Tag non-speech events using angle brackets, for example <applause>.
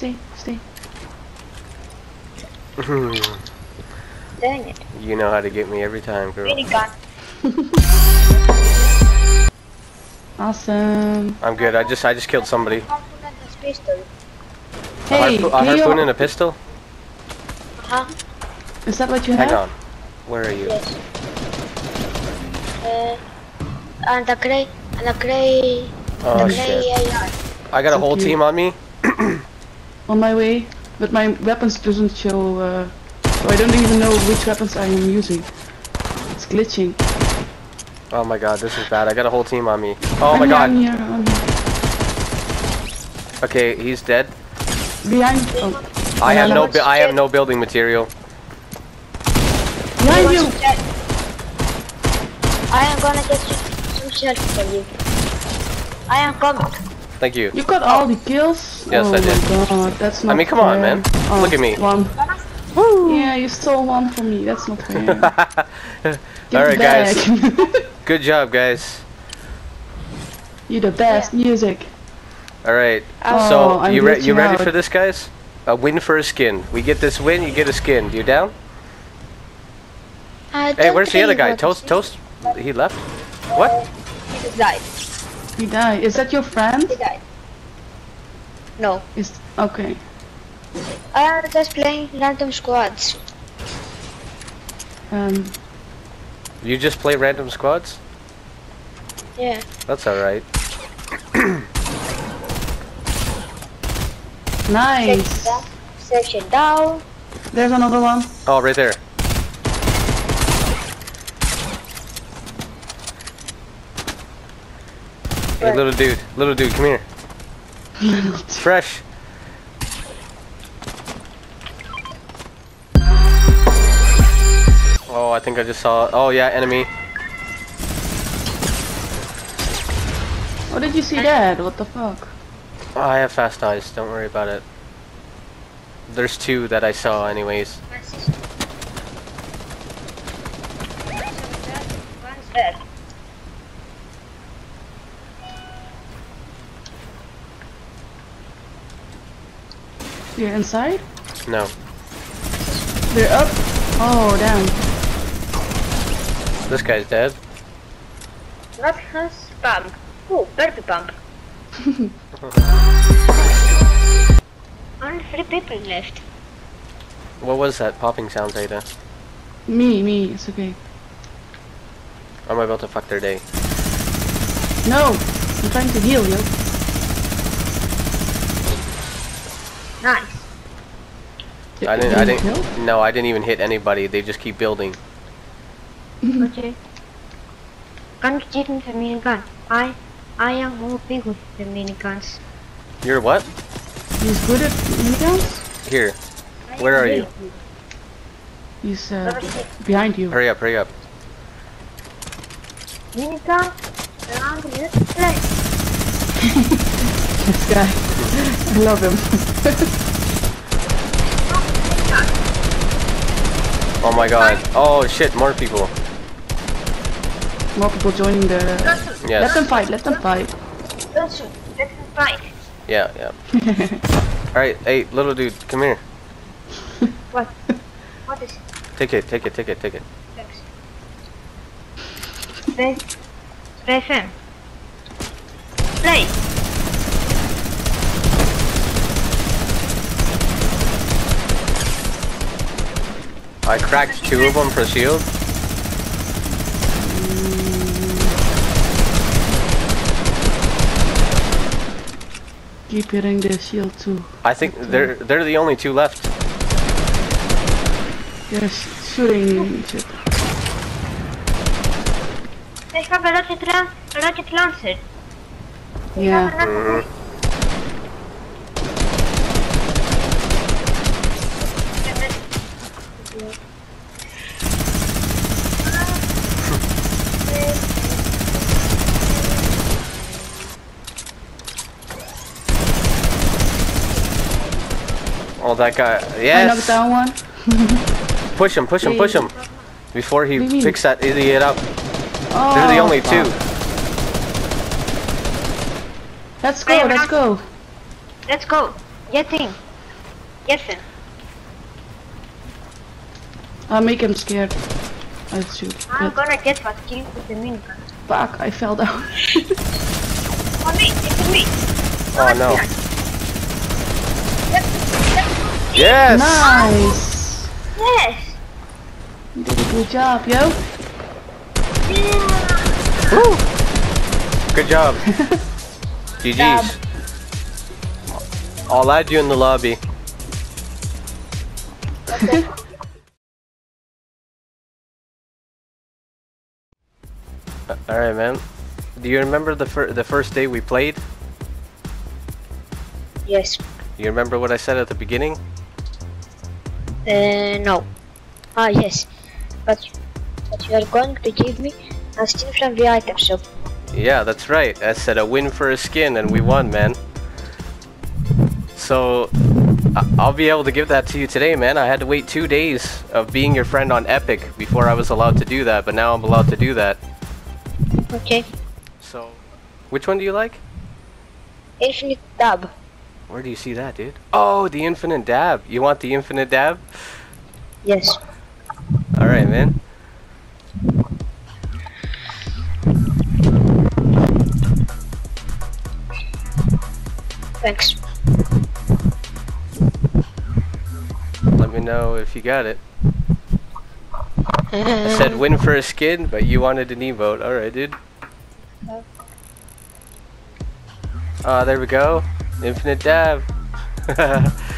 stay, stay. <laughs> Dang it. you know how to get me every time, girl. Minigun. <laughs> Awesome. I'm good. I just I just killed somebody. Harpoon and this pistol. A, Hey, harpo- a you- harpoon and a pistol? Uh-huh. is that what you Hang have? on. Where are you? Yes. Uh, and a gray, and a gray, Oh a shit. gray AR. I got a So whole cute. team on me. <clears throat> On my way, but my weapons doesn't show. Uh, so I don't even know which weapons I am using. It's glitching. Oh my god, this is bad. I got a whole team on me. Oh I'm my here, I'm god. here, I'm here. Okay, he's dead. Behind. Oh, I have no, no it's bu- I have no building material. behind you. I am gonna get you some shelter for you. I am coming. Thank you. You got all the kills. Yes, oh I did. my god, that's not. mean, come on, man. Oh, Look at me. One. Yeah, you stole one from me. That's not fair. <laughs> Alright guys. <laughs> Good job guys. You're the best music. Alright. Oh, so I'm you re you ready out. for this guys? A win for a skin. We get this win, you get a skin. You down? I Hey, where's the other guy? Toast Toast he left? What? see- He died. He died. Is that your friend? He died. No. Is okay. I am just playing random squads. Um, You just play random squads? Yeah. That's alright. Nice. down. Section down. There's another one. Oh right there. Hey little dude, little dude, come here. <laughs> Fresh. Oh, I think I just saw. Oh yeah, enemy. What did you see that? What the fuck? Oh, I have fast eyes. Don't worry about it. There's two that I saw, anyways. My You're inside? No. They're up. Oh, damn. This guy's dead. What has pump? Oh, Burpee pump. Only three people left. What was that popping sound, Zeta? Me, me. It's okay. I'm about to fuck their day. No, I'm trying to heal you. Nice. I didn't. I didn't. kill? No, I didn't even hit anybody. They just keep building. <laughs> Okay. Kan you cheat with the minigun? I, I am hoping with the miniguns. You're what? He's good at miniguns. Here. Where are you? He's uh, behind you. Hurry up! Hurry up! Minigun? Around this place. <laughs> This guy. I love him. Oh my God! Oh shit! More people. More people joining the. Let them fight. Let them fight. Don't shoot. Let them fight. Yeah. Yeah. <laughs> All right. Hey, little dude, come here. What? What is it? Take it. Take it. Take it. Take it. Thanks. Spray. Spray fan. Play. I cracked two of them for shield. Keep hitting the shield too. I think they're they're the only two left. They're sh- shooting shit. They have a rocket, lan a rocket launcher. Yeah. Oh, that guy. I knocked Yes. down one. <laughs> Push him. Push him. Push him. Before he What do you mean? picks that idiot up. Oh, They're the oh. only two. Let's go. Let's go. Let's go. Getting. Get him. I'll make him scared. I'll shoot. I'm But gonna get what kill with the minigun. fuck, I fell down. On me, it's me. Oh no. Yep, yep. Yes! nice! Yes. You did a good job, yo. Yeah. Woo! Good job. <laughs> GG's. I'll add you in the lobby. <laughs> Alright, man. Do you remember the fir- the first day we played? Yes. You remember what I said at the beginning? Uh, no. Ah, yes. But, but you are going to give me a skin from the item shop. Yeah, that's right. I said a win for a skin, and we won, man. So, I'll be able to give that to you today, man. I had to wait two days of being your friend on Epic before I was allowed to do that, but now I'm allowed to do that. Okay. So, which one do you like? Infinite dab. Where do you see that, dude? Oh, the infinite dab. You want the infinite dab? Yes. Alright, man. Thanks. Let me know if you got it. I said win for a skin, but you wanted an emote. Alright, dude. Ah, there we go. Infinite dab. <laughs>